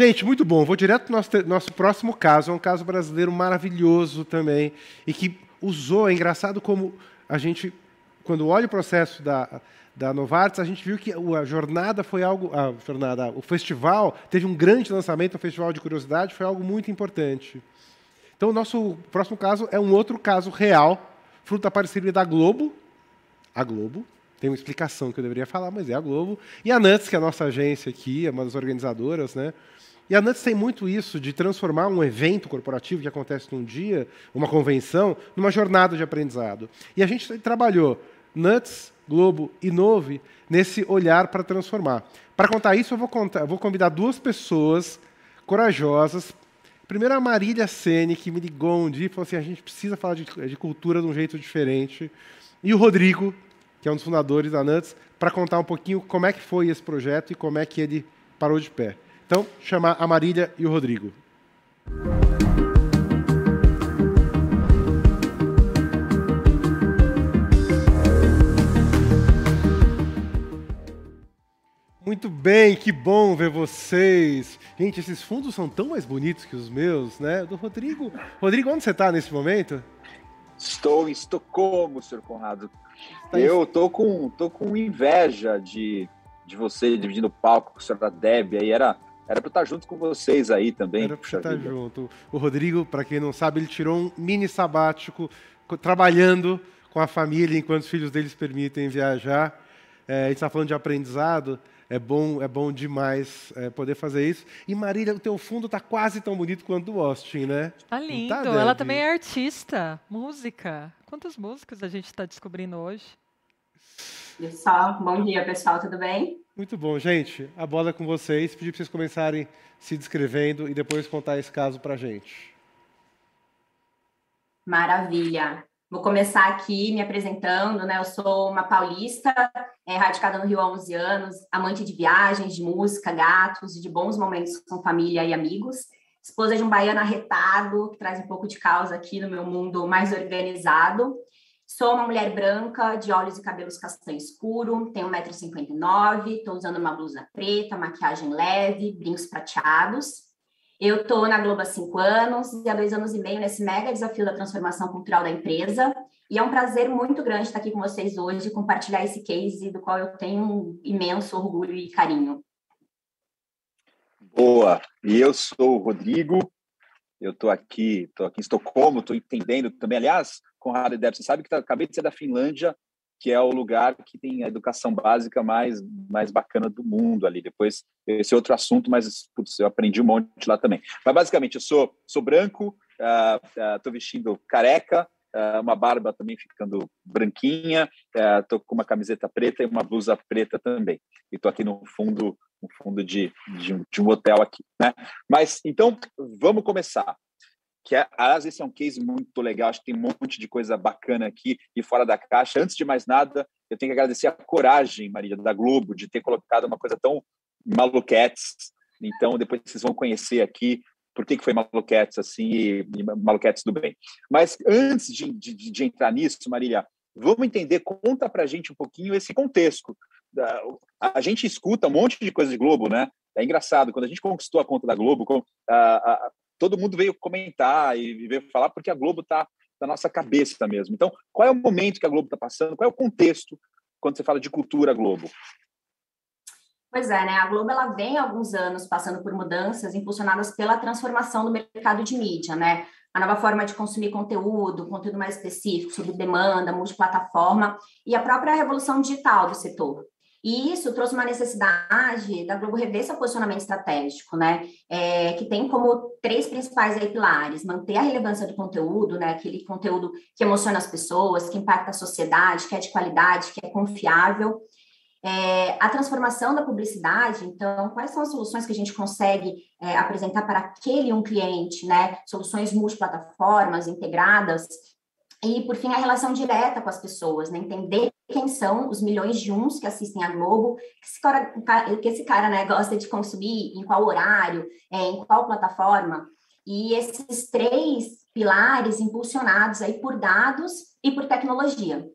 Gente, muito bom. Vou direto para o nosso, nosso próximo caso. É um caso brasileiro maravilhoso também. E que usou, é engraçado como a gente, quando olha o processo da, da Novartis, a gente viu que a jornada foi algo. A jornada, o festival teve um grande lançamento, o Festival de Curiosidade, foi algo muito importante. Então, o nosso próximo caso é um outro caso real, fruto da parceria da Globo. A Globo, tem uma explicação que eu deveria falar, mas é a Globo. E a Nuts, que é a nossa agência aqui, é uma das organizadoras, né? E a Nuts tem muito isso de transformar um evento corporativo que acontece num dia, uma convenção, numa jornada de aprendizado. E a gente trabalhou Nuts, Globo e Nove nesse olhar para transformar. Para contar isso, eu vou, contar, vou convidar duas pessoas corajosas. Primeiro, a Marília Sene, que me ligou um dia e falou assim: a gente precisa falar de, de cultura de um jeito diferente. E o Rodrigo, que é um dos fundadores da Nuts, para contar um pouquinho como é que foi esse projeto e como é que ele parou de pé. Então, chamar a Marília e o Rodrigo. Muito bem, que bom ver vocês. Gente, esses fundos são tão mais bonitos que os meus, né? Do Rodrigo. Rodrigo, onde você está nesse momento? Estou em Estocolmo, senhor Conrado. Tá Eu tô com, tô com inveja de, de você dividindo o palco com a senhora Deb. Aí era era para estar junto com vocês aí também. Era para estar junto. O Rodrigo, para quem não sabe, ele tirou um mini sabático trabalhando com a família enquanto os filhos deles permitem viajar. É, a gente está falando de aprendizado. É bom, é bom demais é, poder fazer isso. E Marília, o teu fundo está quase tão bonito quanto o Austin, né? Tá lindo. Tá, Ela também é artista, música. Quantas músicas a gente está descobrindo hoje? Pessoal, bom dia, pessoal, tudo bem? Muito bom, gente. A bola é com vocês. Pedir para vocês começarem se descrevendo e depois contar esse caso para a gente. Maravilha. Vou começar aqui me apresentando, né? Eu sou uma paulista, é, radicada no Rio há 11 anos, amante de viagens, de música, gatos, de bons momentos com família e amigos. Esposa de um baiano arretado, que traz um pouco de causa aqui no meu mundo mais organizado. Sou uma mulher branca, de olhos e cabelos castanho escuro, tenho 1,59m, estou usando uma blusa preta, maquiagem leve, brincos prateados. Eu estou na Globo há cinco anos e há dois anos e meio nesse mega desafio da transformação cultural da empresa. E é um prazer muito grande estar aqui com vocês hoje e compartilhar esse case do qual eu tenho um imenso orgulho e carinho. Boa! E eu sou o Rodrigo, eu estou aqui, estou aqui em Estocolmo, estou entendendo também. Aliás, Conrado e Deb, você sabe que tá, acabei de ser da Finlândia, que é o lugar que tem a educação básica mais, mais bacana do mundo ali. Depois, esse é outro assunto, mas putz, eu aprendi um monte lá também. Mas, basicamente, eu sou, sou branco, estou uh, uh, vestindo careca, uh, uma barba também ficando branquinha, estou com uma camiseta preta e uma blusa preta também. E estou aqui no fundo no fundo de, de, um, de um hotel aqui, né? Mas, então, vamos começar que é, aliás, esse é um case muito legal, acho que tem um monte de coisa bacana aqui e fora da caixa. Antes de mais nada, eu tenho que agradecer a coragem, Maria, da Globo, de ter colocado uma coisa tão maluquetes. Então, depois vocês vão conhecer aqui por que, que foi maluquetes assim e, e maluquetes do bem. Mas antes de, de, de entrar nisso, Marília, vamos entender, conta para a gente um pouquinho esse contexto. A gente escuta um monte de coisa de Globo, né? É engraçado, quando a gente conquistou a conta da Globo, a, todo mundo veio comentar e veio falar porque a Globo está na nossa cabeça mesmo. Então, qual é o momento que a Globo está passando? Qual é o contexto quando você fala de cultura Globo? Pois é, né? A Globo ela vem há alguns anos passando por mudanças impulsionadas pela transformação do mercado de mídia, né? A nova forma de consumir conteúdo, conteúdo mais específico, sob demanda, multiplataforma e a própria revolução digital do setor. E isso trouxe uma necessidade da Globo rever seu posicionamento estratégico, né? É, que tem como três principais aí, pilares: manter a relevância do conteúdo, né? Aquele conteúdo que emociona as pessoas, que impacta a sociedade, que é de qualidade, que é confiável. É, a transformação da publicidade, então, quais são as soluções que a gente consegue é, apresentar para aquele um cliente, né? Soluções multiplataformas, integradas, e, por fim, a relação direta com as pessoas, né? Entender quem são os milhões de uns que assistem a Globo, que esse cara, que esse cara né, gosta de consumir, em qual horário, é, em qual plataforma. E esses três pilares impulsionados aí por dados e por tecnologia.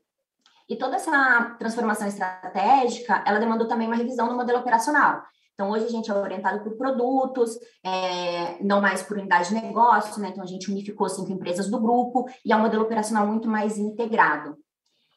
E toda essa transformação estratégica, ela demandou também uma revisão do modelo operacional. Então, hoje a gente é orientado por produtos, é, não mais por unidade de negócio, né? Então, a gente unificou cinco empresas do grupo e é um modelo operacional muito mais integrado.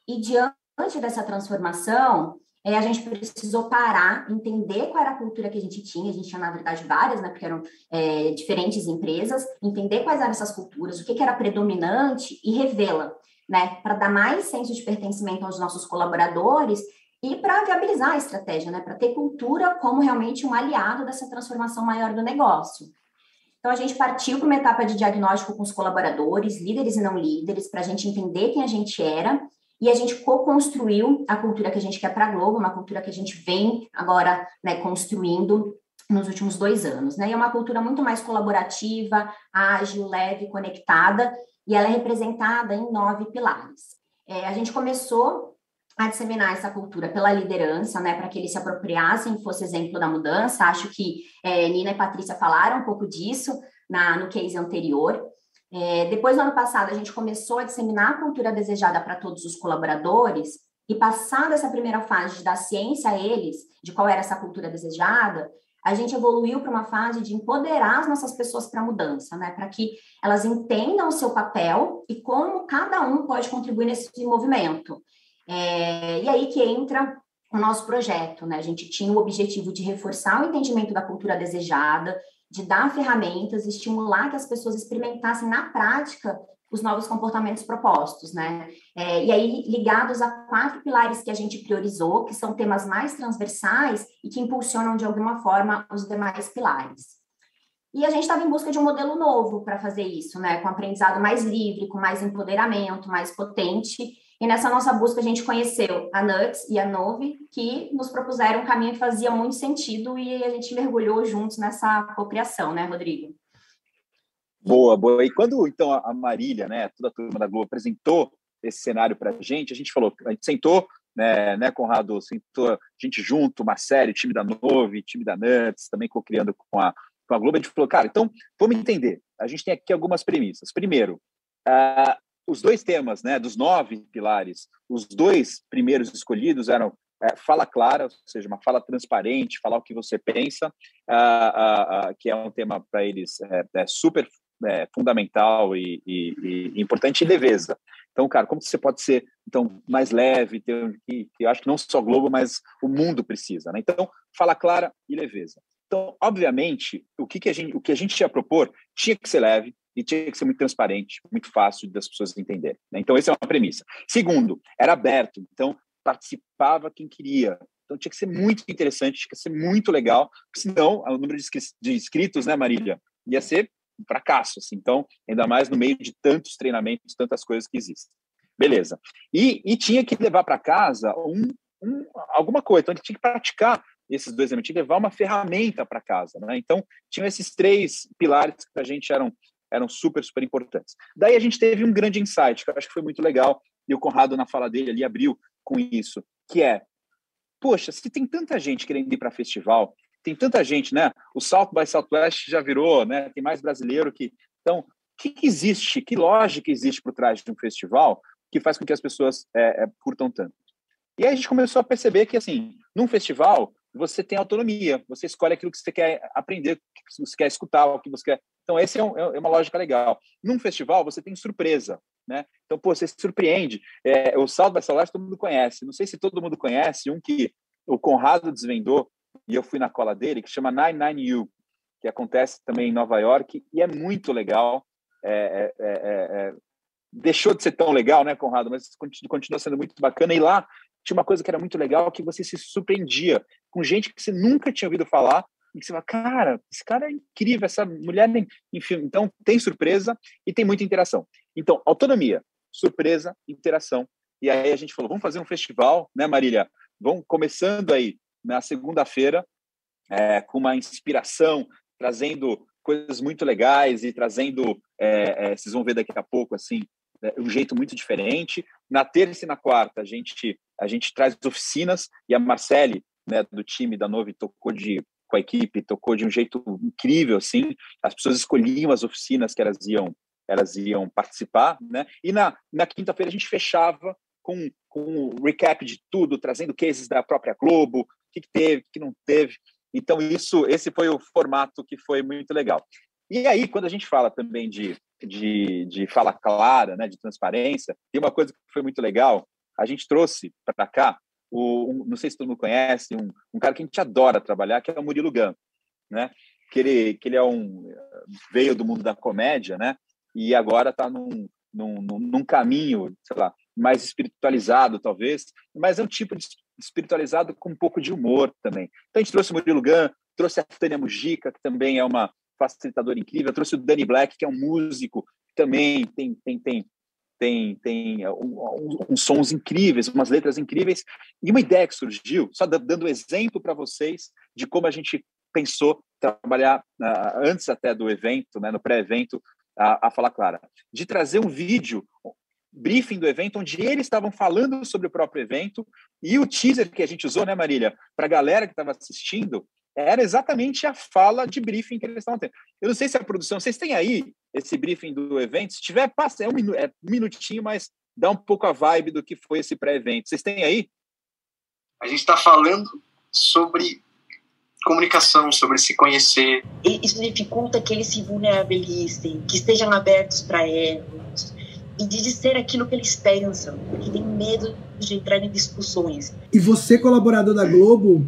E diante dessa transformação, é, a gente precisou parar, entender qual era a cultura que a gente tinha. A gente tinha, na verdade, várias, né? Porque eram é, diferentes empresas, entender quais eram essas culturas, o que, que era predominante e revê-la, né? Para dar mais senso de pertencimento aos nossos colaboradores e para viabilizar a estratégia, né? Para ter cultura como realmente um aliado dessa transformação maior do negócio. Então, a gente partiu para uma etapa de diagnóstico com os colaboradores, líderes e não líderes, para a gente entender quem a gente era e a gente co-construiu a cultura que a gente quer para a Globo, uma cultura que a gente vem agora né, construindo nos últimos dois anos. Né? E é uma cultura muito mais colaborativa, ágil, leve, conectada, e ela é representada em nove pilares. É, a gente começou a disseminar essa cultura pela liderança, né, para que eles se apropriassem, fosse exemplo da mudança. Acho que é, Nina e Patrícia falaram um pouco disso na, no case anterior. É, depois, no ano passado, a gente começou a disseminar a cultura desejada para todos os colaboradores, e passada essa primeira fase de dar ciência a eles de qual era essa cultura desejada, a gente evoluiu para uma fase de empoderar as nossas pessoas para a mudança, né? Para que elas entendam o seu papel e como cada um pode contribuir nesse movimento. É, e aí que entra o nosso projeto, né? A gente tinha o objetivo de reforçar o entendimento da cultura desejada, de dar ferramentas, estimular que as pessoas experimentassem na prática os novos comportamentos propostos, né? É, e aí, ligados a quatro pilares que a gente priorizou, que são temas mais transversais e que impulsionam de alguma forma os demais pilares. E a gente estava em busca de um modelo novo para fazer isso, né? Com aprendizado mais livre, com mais empoderamento, mais potente e nessa nossa busca a gente conheceu a Nuts e a Novi, que nos propuseram um caminho que fazia muito sentido e a gente mergulhou juntos nessa cocriação, né, Rodrigo? Boa, boa. E quando então a Marília, né, toda a turma da Globo apresentou esse cenário para a gente, a gente falou, a gente sentou, né, né, Conrado, sentou a gente junto, série, time da Novi, time da Nuts, também co-criando com a, com a Globo, a gente falou, cara, então vamos entender. A gente tem aqui algumas premissas. Primeiro, uh, os dois temas, né, dos nove pilares, os dois primeiros escolhidos eram é, fala clara, ou seja, uma fala transparente, falar o que você pensa, que é um tema para eles é, é super é, fundamental e, e, e, importante, e leveza. Então, cara, como você pode ser então mais leve, ter, que, eu acho que não só Globo, mas o mundo precisa, né? Então, fala clara e leveza. Então, obviamente, o que, que a gente, o que a gente ia propor tinha que ser leve, e tinha que ser muito transparente, muito fácil das pessoas entenderem. Né? Então, essa é uma premissa. Segundo, era aberto, então participava quem queria. Então, tinha que ser muito interessante, tinha que ser muito legal, senão o número de inscritos, né, Marília, ia ser um fracasso. Assim. Então, ainda mais no meio de tantos treinamentos, tantas coisas que existem. Beleza. E, e tinha que levar para casa um, um, alguma coisa. Então, ele tinha que praticar esses dois elementos, levar uma ferramenta para casa. Né? Então, tinham esses três pilares que para a gente eram eram super, super importantes. Daí a gente teve um grande insight, que eu acho que foi muito legal, e o Conrado, na fala dele, ali abriu com isso, que é, poxa, se tem tanta gente querendo ir para festival, tem tanta gente, né? O South by Southwest já virou, né? Tem mais brasileiro que... Então, o que, que existe, que lógica existe por trás de um festival que faz com que as pessoas é, é, curtam tanto? E aí a gente começou a perceber que, assim, num festival, você tem autonomia, você escolhe aquilo que você quer aprender, o que você quer escutar, o que você quer então, esse é, um, é, uma lógica legal. Num festival, você tem surpresa, né? Então, pô, você se surpreende. É, o Salto by Southwest todo mundo conhece. Não sei se todo mundo conhece um que o Conrado desvendou e eu fui na cola dele, que chama 99U, que acontece também em Nova York e é muito legal. É, é, é, é, deixou de ser tão legal, né, Conrado? Mas continua sendo muito bacana. E lá tinha uma coisa que era muito legal, que você se surpreendia com gente que você nunca tinha ouvido falar e você fala, cara, esse cara é incrível, essa mulher, enfim, então tem surpresa e tem muita interação. Então, autonomia, surpresa, interação. E aí a gente falou, vamos fazer um festival, né, Marília? Vamos começando aí na segunda-feira é, com uma inspiração, trazendo coisas muito legais e trazendo, é, é, vocês vão ver daqui a pouco, assim, é, um jeito muito diferente. Na terça e na quarta, a gente, a gente traz oficinas e a Marcele, né, do time da Novi, tocou de com a equipe, tocou de um jeito incrível, assim. As pessoas escolhiam as oficinas que elas iam, elas iam participar, né? E na, na quinta-feira a gente fechava com, com um recap de tudo, trazendo cases da própria Globo, o que, que teve, o que não teve. Então, isso, esse foi o formato que foi muito legal. E aí, quando a gente fala também de, de, de fala clara, né, de transparência, tem uma coisa que foi muito legal. A gente trouxe para cá, o, um, não sei se todo mundo conhece, um, um, cara que a gente adora trabalhar, que é o Murilo Gun, né? Que ele, que ele é um veio do mundo da comédia, né? E agora está num, num, num caminho, sei lá, mais espiritualizado, talvez, mas é um tipo de espiritualizado com um pouco de humor também. Então a gente trouxe o Murilo Gun, trouxe a Tânia Mujica, que também é uma facilitadora incrível, trouxe o Danny Black, que é um músico, que também tem, tem, tem, tem, tem um, uns sons incríveis, umas letras incríveis, e uma ideia que surgiu, só dando exemplo para vocês de como a gente pensou trabalhar uh, antes até do evento, né, no pré-evento, a, a Fala Clara, de trazer um vídeo briefing do evento, onde eles estavam falando sobre o próprio evento, e o teaser que a gente usou, né, Marília, para a galera que estava assistindo, era exatamente a fala de briefing que eles estavam tendo. Eu não sei se a produção, vocês têm aí esse briefing do evento? Se tiver, passa, é um, minu, é um minutinho, mas dá um pouco a vibe do que foi esse pré-evento. Vocês têm aí? A gente está falando sobre comunicação, sobre se conhecer. Isso dificulta que eles se vulnerabilizem, que estejam abertos para erros, e de dizer aquilo que eles pensam, porque tem medo de entrar em discussões. E você, colaborador da Globo,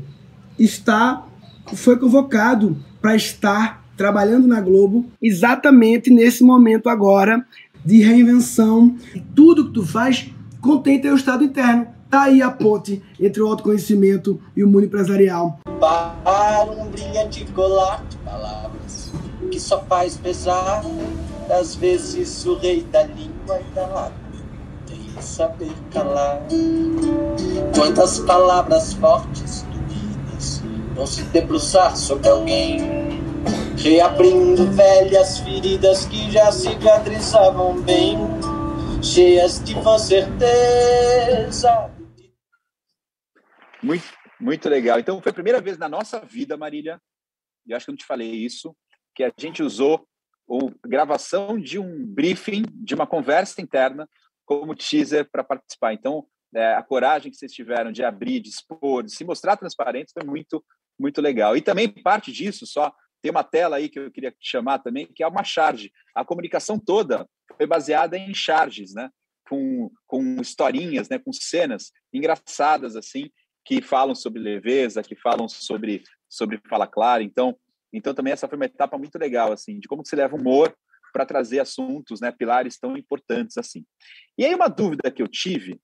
está foi convocado para estar trabalhando na Globo exatamente nesse momento agora de reinvenção. E tudo que tu faz contém teu estado interno. Tá aí a ponte entre o autoconhecimento e o mundo empresarial. Para um brilhante colar de palavras que só faz pesar, às vezes o rei da língua vai dar tem saber calar. Quantas palavras fortes, doídas, vão se debruçar sobre alguém, reabrindo velhas feridas que já cicatrizavam bem, cheias de vã certeza. Muito, muito legal. Então, foi a primeira vez na nossa vida, Marília, e acho que eu não te falei isso, que a gente usou ou gravação de um briefing, de uma conversa interna, como teaser para participar. Então, é, a coragem que vocês tiveram de abrir, de expor, de se mostrar transparente foi muito, muito legal. E também parte disso, só tem uma tela aí que eu queria chamar também, que é uma charge. A comunicação toda foi baseada em charges, né? Com, com historinhas, né? com cenas engraçadas, assim, que falam sobre leveza, que falam sobre, sobre fala clara. Então, então também essa foi uma etapa muito legal assim, de como se leva humor para trazer assuntos, né, pilares tão importantes assim. E aí uma dúvida que eu tive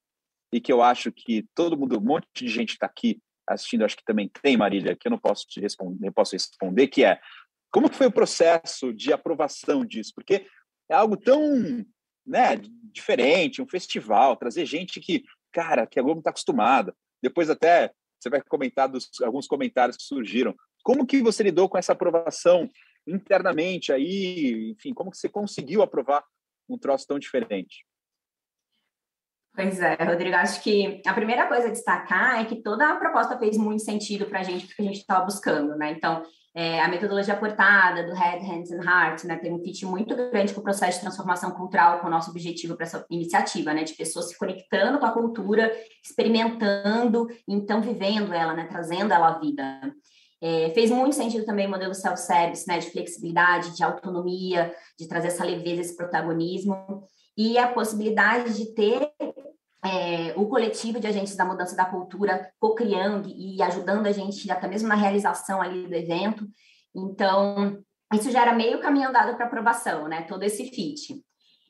e que eu acho que todo mundo, um monte de gente está aqui assistindo, acho que também tem, Marília, que eu não posso te responder, posso responder, que é como foi o processo de aprovação disso? Porque é algo tão, né, diferente, um festival, trazer gente que, cara, que a Globo está acostumada. Depois até você vai comentar dos alguns comentários que surgiram como que você lidou com essa aprovação internamente aí? Enfim, como que você conseguiu aprovar um troço tão diferente? Pois é, Rodrigo, acho que a primeira coisa a destacar é que toda a proposta fez muito sentido para a gente, porque a gente estava buscando, né? Então, é, a metodologia portada do Head, Hands and Heart, né, tem um fit muito grande com o processo de transformação cultural, com o nosso objetivo para essa iniciativa, né, de pessoas se conectando com a cultura, experimentando, então vivendo ela, né, trazendo ela à vida. É, fez muito sentido também o modelo self-service, né, de flexibilidade, de autonomia, de trazer essa leveza, esse protagonismo, e a possibilidade de ter é, o coletivo de agentes da mudança da cultura co-criando e ajudando a gente até mesmo na realização ali do evento. Então, isso já era meio caminho andado para aprovação, né, todo esse fit.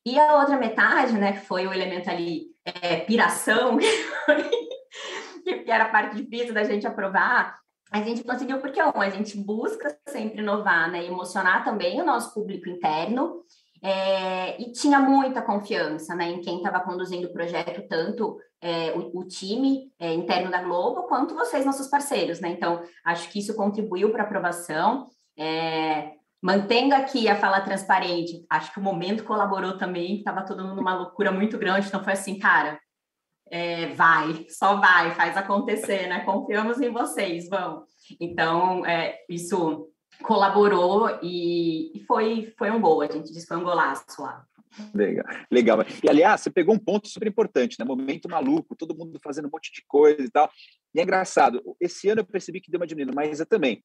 E a outra metade, né, que foi o elemento ali, é, piração, que era a parte difícil da gente aprovar, a gente conseguiu porque um, a gente busca sempre inovar, né? Emocionar também o nosso público interno. É, e tinha muita confiança né, em quem estava conduzindo o projeto, tanto é, o, o, time é, interno da Globo, quanto vocês, nossos parceiros. Né? Então, acho que isso contribuiu para a aprovação. É, mantendo aqui a fala transparente, acho que o momento colaborou também, estava todo mundo numa loucura muito grande, então foi assim, cara, é, vai, só vai, faz acontecer, né? Confiamos em vocês, vão. Então, é, isso colaborou e, e, foi, foi um gol, a gente disse foi um golaço lá. Legal, legal. E aliás, você pegou um ponto super importante, né? Momento maluco, todo mundo fazendo um monte de coisa e tal. E é engraçado, esse ano eu percebi que deu uma diminuída, mas eu também.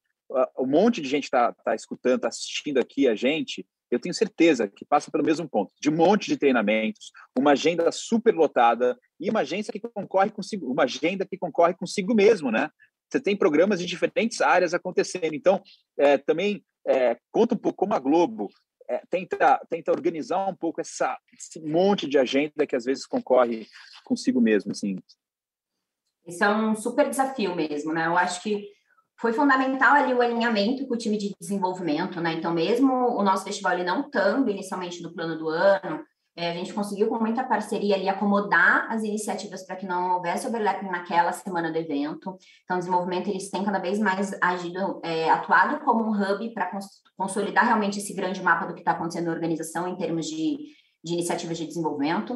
um monte de gente está tá escutando, está assistindo aqui a gente, eu tenho certeza que passa pelo mesmo ponto, de um monte de treinamentos, uma agenda super lotada e uma agência que concorre consigo, uma agenda que concorre consigo mesmo, né? Você tem programas de diferentes áreas acontecendo. Então, é, também é, conta um pouco como a Globo é, tenta, tenta organizar um pouco essa, esse monte de agenda que às vezes concorre consigo mesmo, assim. É um super desafio mesmo, né? Eu acho que foi fundamental ali o alinhamento com o time de desenvolvimento, né? Então, mesmo o nosso festival ele não estando inicialmente no plano do ano, é, a gente conseguiu com muita parceria ali acomodar as iniciativas para que não houvesse overlapping naquela semana do evento. Então, o desenvolvimento eles têm cada vez mais agido, é, atuado como um hub para cons consolidar realmente esse grande mapa do que está acontecendo na organização em termos de, de iniciativas de desenvolvimento.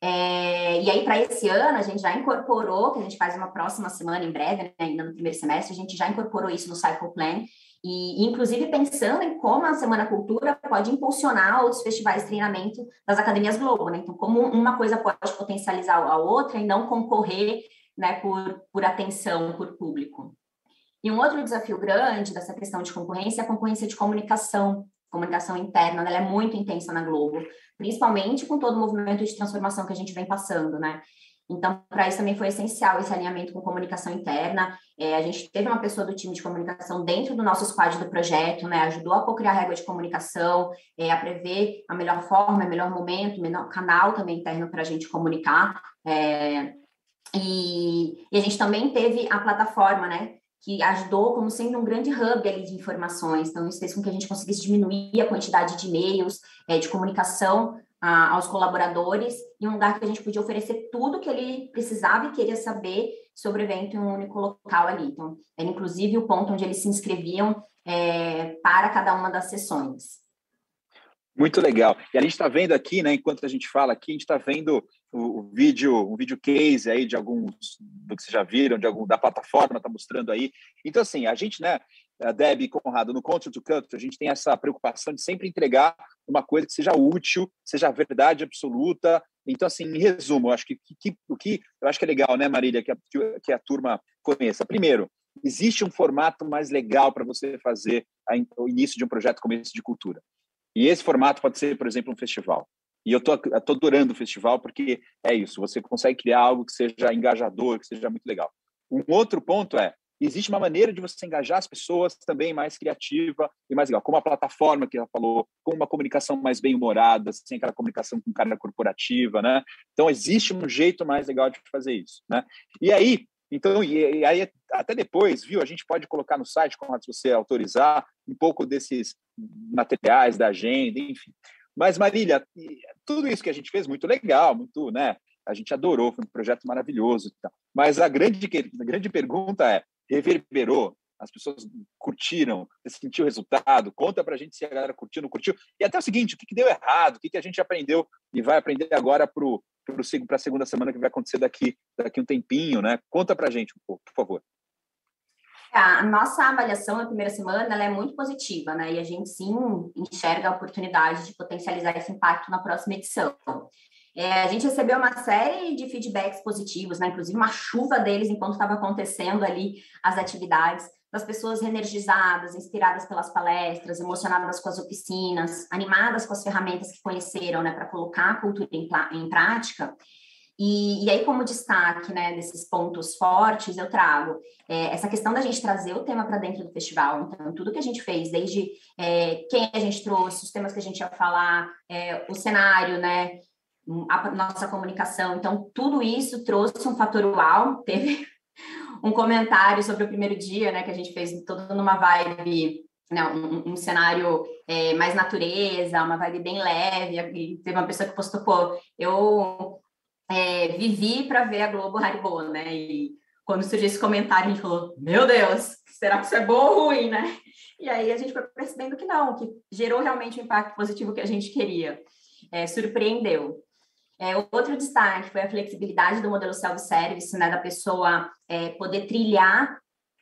É, e aí, para esse ano, a gente já incorporou, que a gente faz uma próxima semana em breve, né, ainda no primeiro semestre, a gente já incorporou isso no Cycle Plan, e inclusive pensando em como a Semana Cultura pode impulsionar outros festivais de treinamento das academias Globo, né? Então, como uma coisa pode potencializar a outra e não concorrer né, por, por atenção, por público. E um outro desafio grande dessa questão de concorrência é a concorrência de comunicação comunicação interna, ela é muito intensa na Globo, principalmente com todo o movimento de transformação que a gente vem passando, né? Então, para isso também foi essencial esse alinhamento com comunicação interna. É, a gente teve uma pessoa do time de comunicação dentro do nosso squad do projeto, né? Ajudou a co-criar a régua de comunicação, é, a prever a melhor forma, o melhor momento, o melhor canal também interno para a gente comunicar. É, e, e, a gente também teve a plataforma, né? que ajudou como sendo um grande hub ali de informações. Então, isso fez com que a gente conseguisse diminuir a quantidade de e-mails, é, de comunicação a, aos colaboradores, e um lugar que a gente podia oferecer tudo que ele precisava e queria saber sobre o evento em um único local ali. Então, era inclusive o ponto onde eles se inscreviam é, para cada uma das sessões. Muito legal. E a gente está vendo aqui, né, enquanto a gente fala aqui, a gente está vendo o, o, vídeo, um vídeo case aí de alguns do que vocês já viram, de algum da plataforma, está mostrando aí. Então, assim, a gente, né, a Deb e Conrado, no Content to Culture, a gente tem essa preocupação de sempre entregar uma coisa que seja útil, seja verdade absoluta. Então, assim, em resumo, eu acho que, que o que eu acho que é legal, né, Marília, que a, que a turma conheça. Primeiro, existe um formato mais legal para você fazer a, o início de um projeto como esse de cultura. E esse formato pode ser, por exemplo, um festival. E eu tô adorando o festival porque é isso, você consegue criar algo que seja engajador, que seja muito legal. Um outro ponto é, existe uma maneira de você engajar as pessoas também mais criativa e mais legal, como a plataforma que ela falou, com uma comunicação mais bem-humorada, sem aquela comunicação com cara corporativa, né? Então, existe um jeito mais legal de fazer isso, né? E aí, então, e, e, aí até depois, viu? A gente pode colocar no site, se você autorizar, um pouco desses materiais da agenda, enfim. Mas Marília, tudo isso que a gente fez muito legal, muito, né? A gente adorou, foi um projeto maravilhoso. Mas a grande, a grande pergunta é: reverberou? As pessoas curtiram? Você sentiu o resultado? Conta para a gente se a galera curtiu, não curtiu. E até o seguinte: o que, que deu errado? O que, que a gente aprendeu e vai aprender agora para a segunda semana que vai acontecer daqui daqui um tempinho, né? Conta para a gente um pouco, por favor. A nossa avaliação na primeira semana ela é muito positiva, né? E a gente sim enxerga a oportunidade de potencializar esse impacto na próxima edição. É, a gente recebeu uma série de feedbacks positivos, né? Inclusive uma chuva deles enquanto estava acontecendo ali as atividades das pessoas reenergizadas, inspiradas pelas palestras, emocionadas com as oficinas, animadas com as ferramentas que conheceram, né, para colocar a cultura em, em prática. E, e, aí, como destaque né, desses pontos fortes, eu trago é, essa questão da gente trazer o tema para dentro do festival. Então, tudo que a gente fez, desde é, quem a gente trouxe, os temas que a gente ia falar, é, o cenário, né, a nossa comunicação. Então, tudo isso trouxe um fator uau. Teve um comentário sobre o primeiro dia, né, que a gente fez todo numa vibe, né, um, um cenário é, mais natureza, uma vibe bem leve. E teve uma pessoa que postou, pô, eu é, vivi para ver a Globo Haribo, né? E quando surgiu esse comentário, a gente falou, meu Deus, será que isso é bom ou ruim, né? E aí a gente foi percebendo que não, que gerou realmente o impacto positivo que a gente queria. É, surpreendeu. É, outro destaque foi a flexibilidade do modelo self-service, né, da pessoa é, poder trilhar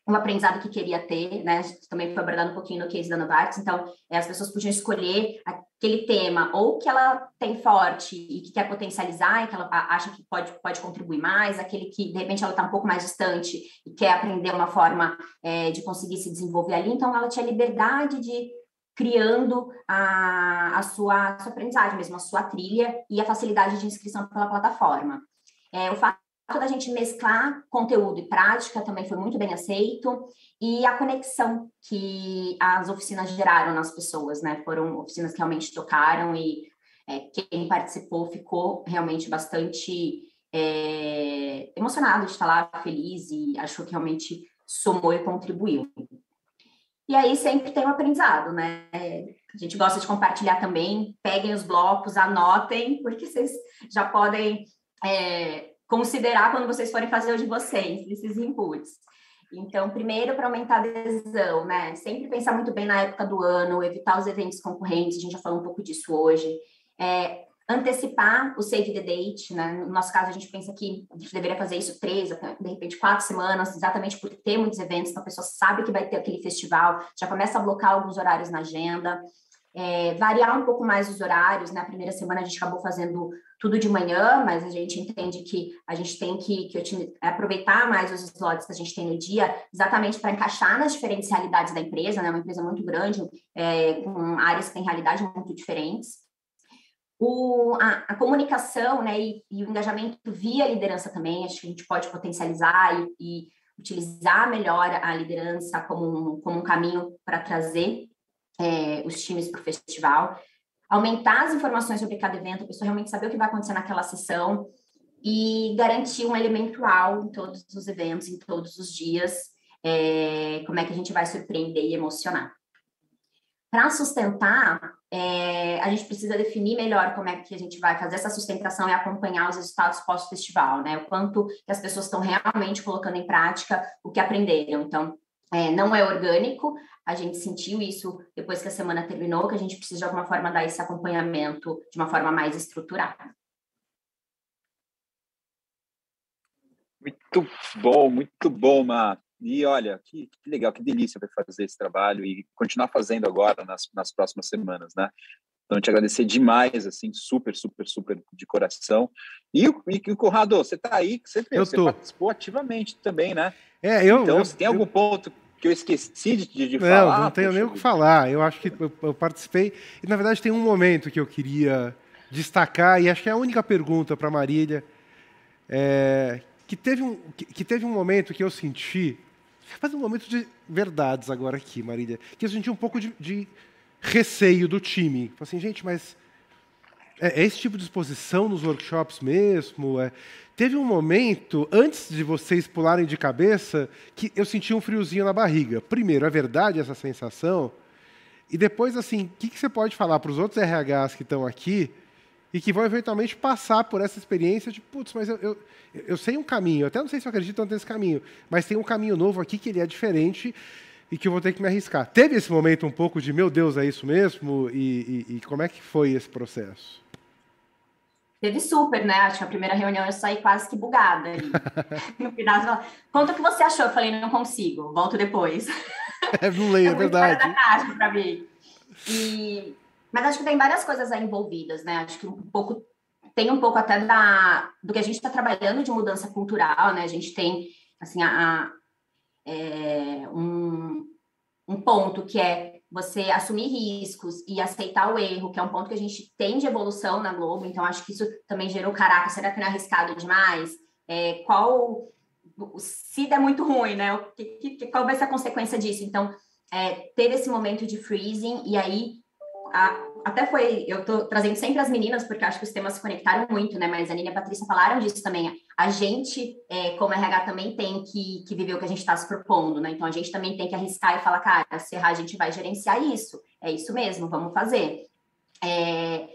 o aprendizado que queria ter, né? Também foi abordado um pouquinho no case da Novartis. Então, é, as pessoas podiam escolher aquele tema ou que ela tem forte e que quer potencializar e que ela acha que pode, pode contribuir mais, aquele que, de repente, ela está um pouco mais distante e quer aprender uma forma é, de conseguir se desenvolver ali. Então, ela tinha liberdade de criando a, a sua, a sua aprendizagem mesmo, a sua trilha e a facilidade de inscrição pela plataforma. É, o fato da gente mesclar conteúdo e prática também foi muito bem aceito e a conexão que as oficinas geraram nas pessoas, né? Foram oficinas que realmente tocaram e é, quem participou ficou realmente bastante é, emocionado de estar lá, feliz e achou que realmente somou e contribuiu. E aí sempre tem um aprendizado, né? A gente gosta de compartilhar também. Peguem os blocos, anotem, porque vocês já podem é, considerar quando vocês forem fazer o de vocês, esses inputs. Então, primeiro, para aumentar a adesão, né? Sempre pensar muito bem na época do ano, evitar os eventos concorrentes, a gente já falou um pouco disso hoje. É, antecipar o save the date, né? No nosso caso, a gente pensa que a gente deveria fazer isso três, de repente quatro semanas, exatamente por ter muitos eventos, então a pessoa sabe que vai ter aquele festival, já começa a blocar alguns horários na agenda. É, variar um pouco mais os horários, na né? primeira semana a gente acabou fazendo tudo de manhã, mas a gente entende que a gente tem que, que aproveitar mais os slots que a gente tem no dia, exatamente para encaixar nas diferentes realidades da empresa, né? Uma empresa muito grande, é, com áreas que têm realidades muito diferentes. O, a, a, comunicação né, e, e, o engajamento via liderança também, acho que a gente pode potencializar e, e utilizar melhor a liderança como um, como um caminho para trazer é, os times para o festival, aumentar as informações sobre cada evento, a pessoa realmente saber o que vai acontecer naquela sessão e garantir um elementual em todos os eventos, em todos os dias, é, como é que a gente vai surpreender e emocionar. Para sustentar, é, a gente precisa definir melhor como é que a gente vai fazer essa sustentação e acompanhar os resultados pós-festival, né? O quanto que as pessoas estão realmente colocando em prática o que aprenderam. Então, é, não é orgânico, a gente sentiu isso depois que a semana terminou, que a gente precisa de alguma forma dar esse acompanhamento de uma forma mais estruturada. Muito bom, muito bom, Má. E olha, que, que legal, que delícia vai fazer esse trabalho e continuar fazendo agora nas, nas próximas semanas, né? Então, te agradecer demais, assim, super, super, super de coração. E, e o Conrado, você está aí, você, você participou ativamente também, né? É, eu. Então, eu, você tem algum eu... ponto que eu esqueci de, de não, falar? Não, tenho nem o que falar. Eu acho que eu, eu, participei. E, na verdade, tem um momento que eu queria destacar, e acho que é a única pergunta para a Marília, é, que, teve um, que, que teve um momento que eu senti mas um momento de verdades agora aqui, Marília. Que eu senti um pouco de, de receio do time. Falei assim, gente, mas é, é, esse tipo de exposição nos workshops mesmo? É... Teve um momento, antes de vocês pularem de cabeça, que eu senti um friozinho na barriga. Primeiro, é verdade essa sensação? E depois, assim, o que, que você pode falar para os outros RHs que estão aqui e que vão eventualmente passar por essa experiência de, putz, mas eu, eu, eu sei um caminho, eu até não sei se eu acredito tanto nesse caminho, mas tem um caminho novo aqui que ele é diferente e que eu vou ter que me arriscar. Teve esse momento um pouco de, meu Deus, é isso mesmo? E, e, e como é que foi esse processo? Teve super, né? Acho que a primeira reunião eu saí quase que bugada. no final, conta o que você achou. Eu falei, não consigo, volto depois. É, não leio, é, verdade. Pra mim. E mas acho que tem várias coisas aí envolvidas, né? Acho que um pouco tem um pouco até da, do que a gente está trabalhando de mudança cultural, né? A gente tem assim a, a é, um, um ponto que é você assumir riscos e aceitar o erro, que é um ponto que a gente tem de evolução na Globo. Então acho que isso também gerou caraca, será que não é arriscado demais? É, qual se der muito ruim, né? O que, que, qual vai ser a consequência disso? Então é, esse momento de freezing e aí a, até foi, eu tô trazendo sempre as meninas, porque acho que os temas se conectaram muito, né? Mas a Nina e a Patrícia falaram disso também. A gente, é, como RH, também tem que, que viver o que a gente está se propondo, né? Então a gente também tem que arriscar e falar, cara, se errar, a gente vai gerenciar isso. É isso mesmo, vamos fazer. É,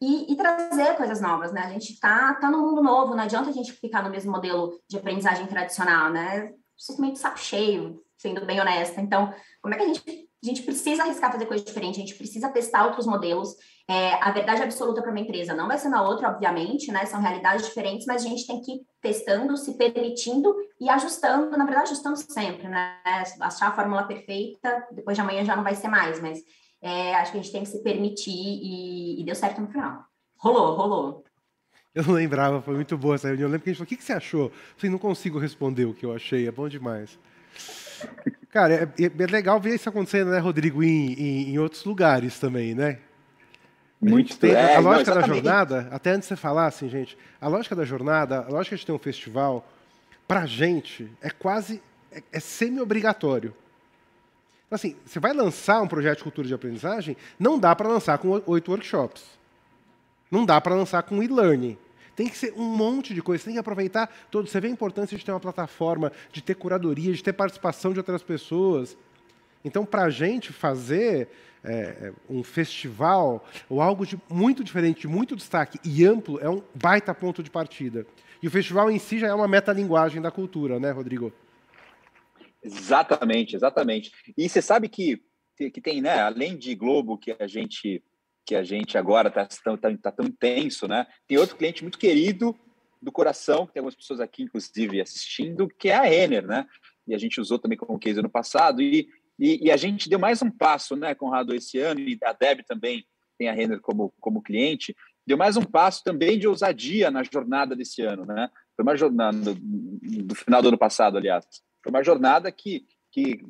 e, e, trazer coisas novas, né? A gente está tá no mundo novo, não adianta a gente ficar no mesmo modelo de aprendizagem tradicional, né? Simplesmente saco cheio, sendo bem honesta. Então, como é que a gente a gente precisa arriscar fazer coisa diferente, a gente precisa testar outros modelos. É, a verdade absoluta para uma empresa não vai ser na outra, obviamente, né? São realidades diferentes, mas a gente tem que ir testando, se permitindo e ajustando, na verdade, ajustando sempre, né? Achar a fórmula perfeita, depois de amanhã já não vai ser mais, mas é, acho que a gente tem que se permitir e, e deu certo no final. Rolou, rolou. Eu não lembrava, foi muito boa essa reunião. Eu lembro que a gente falou: o que, que você achou? Eu falei: não consigo responder o que eu achei, é bom demais. Cara, é, é, legal ver isso acontecendo, né, Rodrigo, em, em, em outros lugares também, né? Muito tem, é, a lógica não, da jornada, até antes de você falar, assim, gente, a lógica da jornada, a lógica de ter um festival, para a gente, é quase, é, é semi-obrigatório. Assim, você vai lançar um projeto de cultura de aprendizagem, não dá para lançar com oito workshops. Não dá para lançar com e-learning. Tem que ser um monte de coisa. Você tem que aproveitar todo. Você vê a importância de ter uma plataforma, de ter curadoria, de ter participação de outras pessoas. Então, para a gente fazer é, um festival ou algo de muito diferente, de muito destaque e amplo, é um baita ponto de partida. E o festival em si já é uma metalinguagem da cultura, né, Rodrigo? Exatamente, exatamente. E você sabe que, que tem, né, além de Globo, que a gente que a gente agora está tão, tá, tá tão intenso, né? Tem outro cliente muito querido do coração, que tem algumas pessoas aqui, inclusive, assistindo, que é a Renner, né? E a gente usou também como case no passado. E, e, e, a gente deu mais um passo, né, Conrado, esse ano, e a Deb também tem a Renner como, como cliente, deu mais um passo também de ousadia na jornada desse ano, né? Foi uma jornada, do final do ano passado, aliás. Foi uma jornada que que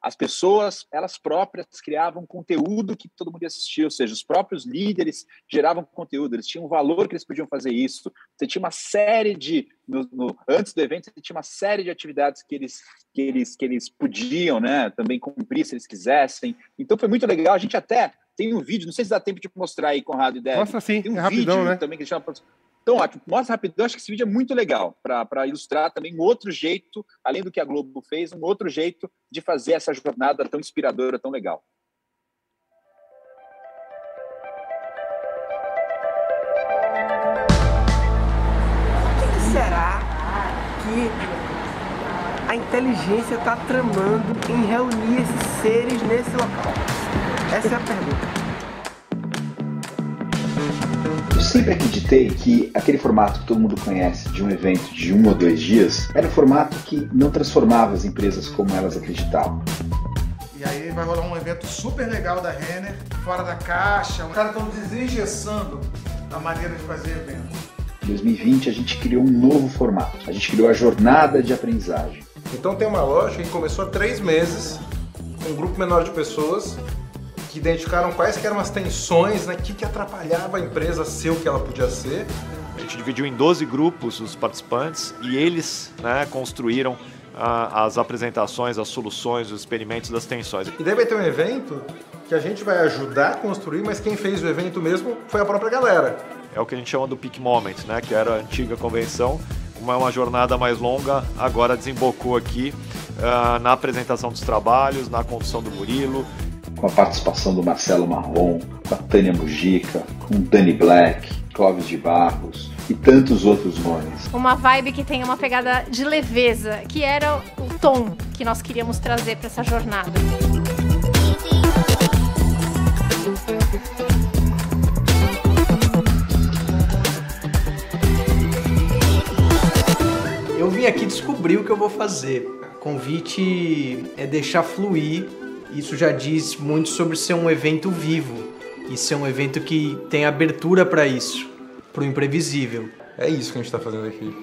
as pessoas, elas próprias, criavam conteúdo que todo mundo assistia, ou seja, os próprios líderes geravam conteúdo, eles tinham um valor que eles podiam fazer isso. Você tinha uma série de, no, no, antes do evento, você tinha uma série de atividades que eles, que eles, que eles podiam né, também cumprir se eles quisessem. Então foi muito legal. A gente até tem um vídeo, não sei se dá tempo de mostrar aí, Conrado e Débora. Mostra sim, tem um é rapidão, vídeo né? também que chama então, ótimo. Mostra rapidão. Acho que esse vídeo é muito legal para ilustrar também um outro jeito, além do que a Globo fez, um outro jeito de fazer essa jornada tão inspiradora, tão legal. O que será que a inteligência está tramando em reunir esses seres nesse local? Essa é a pergunta sempre acreditei que aquele formato que todo mundo conhece de um evento de um ou dois dias era um formato que não transformava as empresas como elas acreditavam. E aí vai rolar um evento super legal da Renner, fora da caixa. Os caras estão desengessando a maneira de fazer evento. Em 2020 a gente criou um novo formato. A gente criou a jornada de aprendizagem. Então tem uma loja que começou há três meses, com um grupo menor de pessoas, que identificaram quais eram as tensões, né, que, que atrapalhava a empresa ser o que ela podia ser. A gente dividiu em 12 grupos os participantes e eles né, construíram ah, as apresentações, as soluções, os experimentos das tensões. E daí vai ter um evento que a gente vai ajudar a construir, mas quem fez o evento mesmo foi a própria galera. É o que a gente chama do Peak Moment, né, que era a antiga convenção, uma, uma jornada mais longa, agora desembocou aqui uh, na apresentação dos trabalhos, na condução do Murilo, com a participação do Marcelo Marrom, com a Tânia Mujica, com o Dani Black, Clóvis de Barros e tantos outros nomes. Uma vibe que tem uma pegada de leveza, que era o tom que nós queríamos trazer para essa jornada. Eu vim aqui descobrir o que eu vou fazer. O convite é deixar fluir isso já diz muito sobre ser um evento vivo e ser um evento que tem abertura para isso, para o imprevisível. É isso que a gente está fazendo aqui.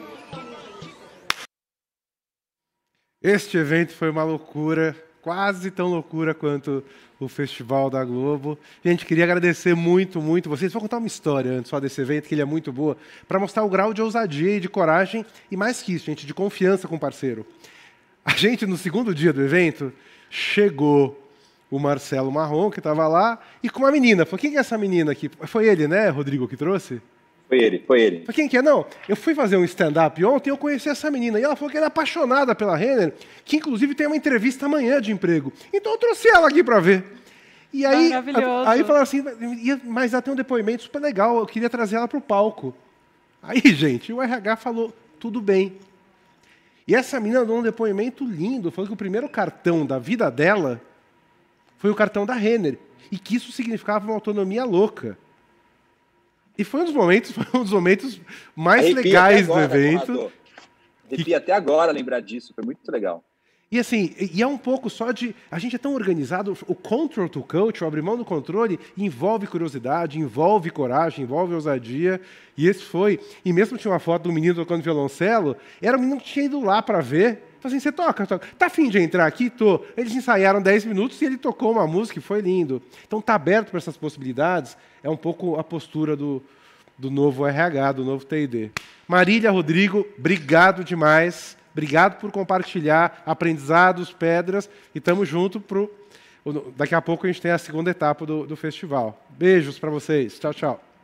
Este evento foi uma loucura, quase tão loucura quanto o Festival da Globo. A gente queria agradecer muito, muito vocês. Vou contar uma história antes só desse evento, que ele é muito boa, para mostrar o grau de ousadia e de coragem, e mais que isso, gente, de confiança com o parceiro. A gente, no segundo dia do evento, chegou o Marcelo Marrom, que estava lá, e com uma menina. Falei, quem é essa menina aqui? Foi ele, né, Rodrigo, que trouxe? Foi ele, foi ele. Falei, quem que é? Não, eu fui fazer um stand-up ontem e eu conheci essa menina. E ela falou que era é apaixonada pela Renner, que inclusive tem uma entrevista amanhã de emprego. Então eu trouxe ela aqui para ver. E aí, Maravilhoso. aí falaram assim, mas ela tem um depoimento super legal, eu queria trazer ela para o palco. Aí, gente, o RH falou, tudo bem. E essa menina deu um depoimento lindo, falou que o primeiro cartão da vida dela foi o cartão da Renner. E que isso significava uma autonomia louca. E foi um dos momentos, foi um dos momentos mais Arrepia legais agora, do evento. Arrepia até agora lembrar disso, foi muito legal. E assim, e é um pouco só de. A gente é tão organizado, o control to o abrir mão do controle, envolve curiosidade, envolve coragem, envolve ousadia. E esse foi. E mesmo tinha uma foto do menino tocando violoncelo, era um menino que tinha ido lá para ver. Falei assim: você toca, toca. Tá afim de entrar aqui? Tô. Eles ensaiaram 10 minutos e ele tocou uma música e foi lindo. Então tá aberto para essas possibilidades. É um pouco a postura do, do novo RH, do novo TID. Marília, Rodrigo, obrigado demais. Obrigado por compartilhar aprendizados, pedras, e estamos junto pro. Daqui a pouco a gente tem a segunda etapa do, do festival. Beijos para vocês. Tchau, tchau.